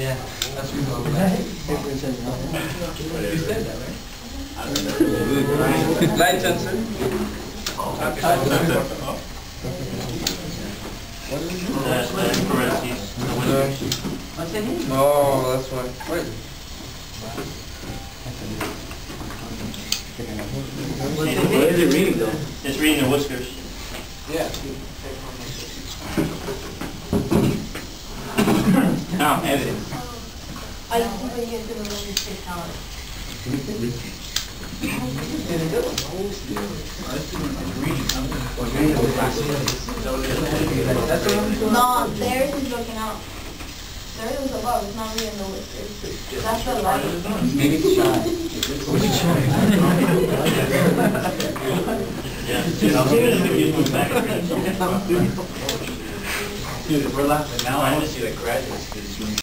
Yeah, that's what we're going Paper says no. You said that, right? Light sensor. That's the parentheses. What's the name? Oh, that's why. Where is it? What's the What name? is it reading though? It's reading the whiskers. Yeah. Now, evidence. I think we get to the movie six hours. That's the one? No, theirs is looking out. Theirs is above, it's not reading the whiskers. That's the light. Maybe it's shy. Yeah. I'll give it to you back. Dude, we're laughing now, I wanna see the graduates, 'cause